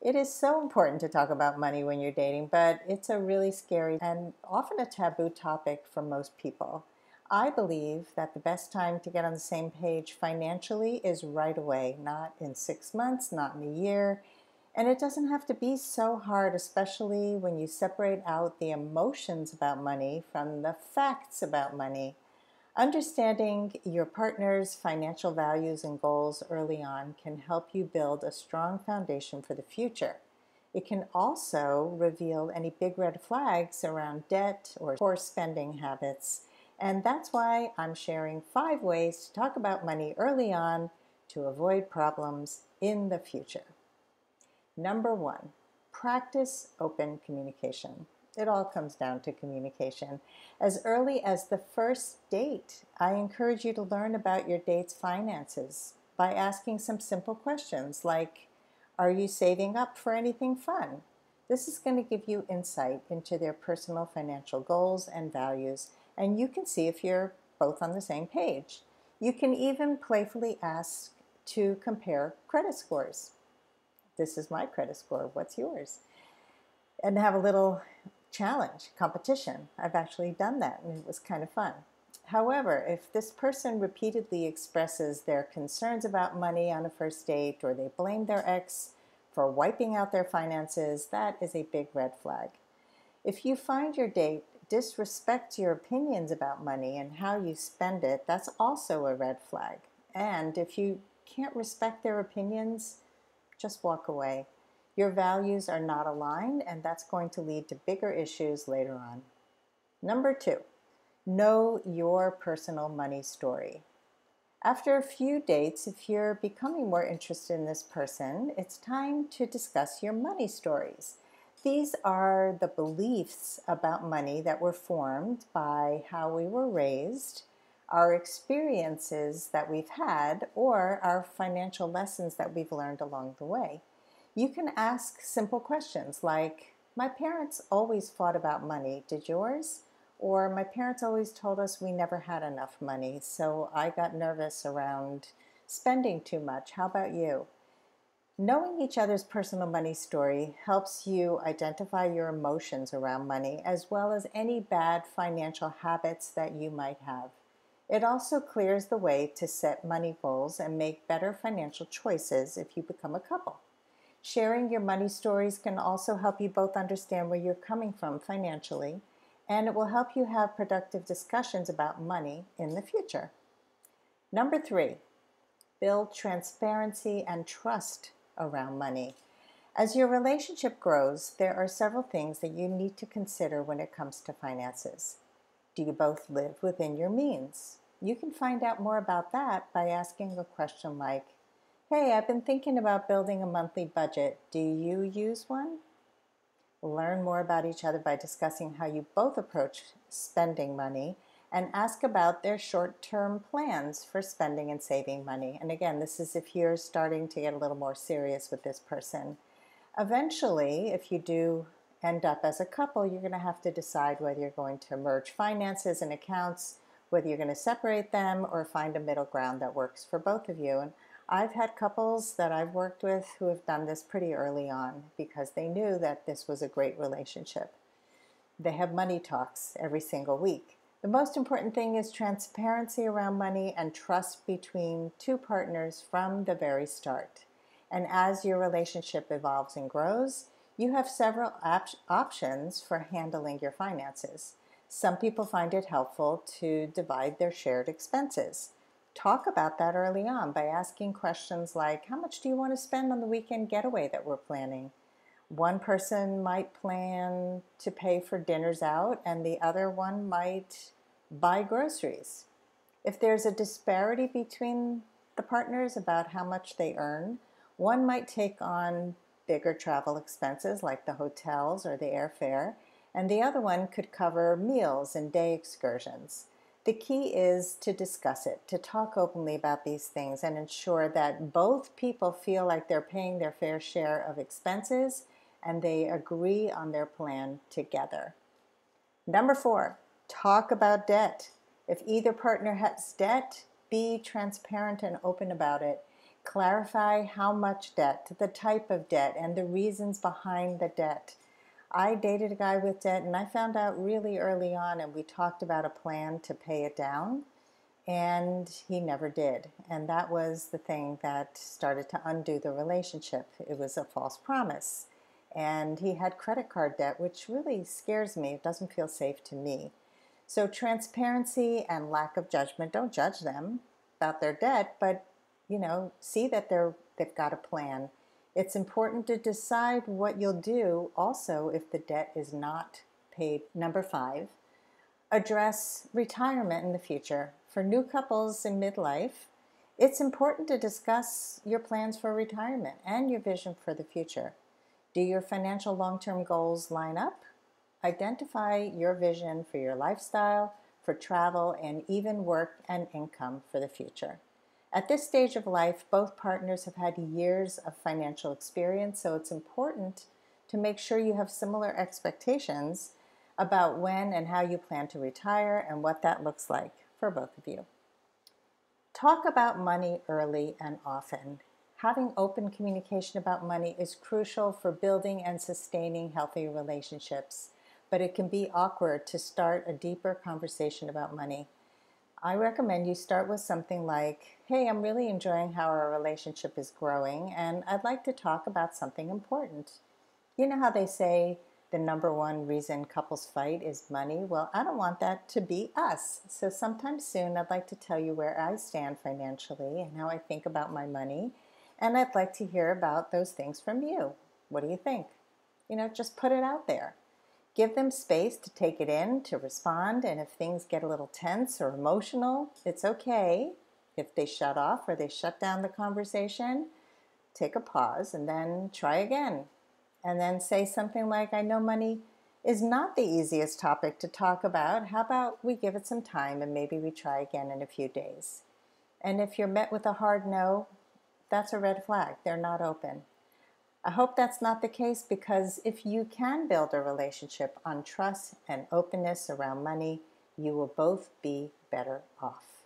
It is so important to talk about money when you're dating, but it's a really scary and often a taboo topic for most people. I believe that the best time to get on the same page financially is right away, not in six months, not in a year. And it doesn't have to be so hard, especially when you separate out the emotions about money from the facts about money. Understanding your partner's financial values and goals early on can help you build a strong foundation for the future. It can also reveal any big red flags around debt or poor spending habits. And that's why I'm sharing five ways to talk about money early on to avoid problems in the future. Number one, practice open communication. It all comes down to communication. As early as the first date, I encourage you to learn about your date's finances by asking some simple questions like Are you saving up for anything fun? This is going to give you insight into their personal financial goals and values, and you can see if you're both on the same page. You can even playfully ask to compare credit scores. This is my credit score, what's yours? And have a little challenge, competition. I've actually done that and it was kind of fun. However, if this person repeatedly expresses their concerns about money on a first date or they blame their ex for wiping out their finances, that is a big red flag. If you find your date disrespects your opinions about money and how you spend it, that's also a red flag. And if you can't respect their opinions, just walk away. Your values are not aligned, and that's going to lead to bigger issues later on. Number two, know your personal money story. After a few dates, if you're becoming more interested in this person, it's time to discuss your money stories. These are the beliefs about money that were formed by how we were raised, our experiences that we've had, or our financial lessons that we've learned along the way you can ask simple questions like, My parents always fought about money. Did yours? Or, My parents always told us we never had enough money, so I got nervous around spending too much. How about you? Knowing each other's personal money story helps you identify your emotions around money as well as any bad financial habits that you might have. It also clears the way to set money goals and make better financial choices if you become a couple. Sharing your money stories can also help you both understand where you're coming from financially, and it will help you have productive discussions about money in the future. Number three, build transparency and trust around money. As your relationship grows, there are several things that you need to consider when it comes to finances. Do you both live within your means? You can find out more about that by asking a question like Hey, I've been thinking about building a monthly budget. Do you use one? Learn more about each other by discussing how you both approach spending money and ask about their short term plans for spending and saving money. And again, this is if you're starting to get a little more serious with this person. Eventually, if you do end up as a couple, you're going to have to decide whether you're going to merge finances and accounts, whether you're going to separate them, or find a middle ground that works for both of you. And I've had couples that I've worked with who have done this pretty early on because they knew that this was a great relationship. They have money talks every single week. The most important thing is transparency around money and trust between two partners from the very start. And as your relationship evolves and grows, you have several op- options for handling your finances. Some people find it helpful to divide their shared expenses talk about that early on by asking questions like How much do you want to spend on the weekend getaway that we're planning? One person might plan to pay for dinners out, and the other one might buy groceries. If there's a disparity between the partners about how much they earn, one might take on bigger travel expenses like the hotels or the airfare, and the other one could cover meals and day excursions. The key is to discuss it, to talk openly about these things, and ensure that both people feel like they're paying their fair share of expenses and they agree on their plan together. Number four, talk about debt. If either partner has debt, be transparent and open about it. clarify how much debt, the type of debt, and the reasons behind the debt. I dated a guy with debt and I found out really early on, and we talked about a plan to pay it down, and he never did. And that was the thing that started to undo the relationship. It was a false promise. And he had credit card debt, which really scares me. It doesn't feel safe to me. So, transparency and lack of judgment don't judge them about their debt, but you know, see that they're they've got a plan it's important to decide what you'll do also if the debt is not paid. Number five, address retirement in the future. For new couples in midlife, it's important to discuss your plans for retirement and your vision for the future. Do your financial long term goals line up? Identify your vision for your lifestyle, for travel, and even work and income for the future. At this stage of life, both partners have had years of financial experience, so it's important to make sure you have similar expectations about when and how you plan to retire and what that looks like for both of you. Talk about money early and often. Having open communication about money is crucial for building and sustaining healthy relationships, but it can be awkward to start a deeper conversation about money. I recommend you start with something like, Hey, I'm really enjoying how our relationship is growing, and I'd like to talk about something important. You know how they say the number one reason couples fight is money? Well, I don't want that to be us. So, sometime soon, I'd like to tell you where I stand financially and how I think about my money. And I'd like to hear about those things from you. What do you think? You know, just put it out there. Give them space to take it in, to respond, and if things get a little tense or emotional, it's okay. If they shut off or they shut down the conversation, take a pause and then try again. And then say something like, I know money is not the easiest topic to talk about. How about we give it some time and maybe we try again in a few days? And if you're met with a hard no, that's a red flag. They're not open. I hope that's not the case because if you can build a relationship on trust and openness around money, you will both be better off.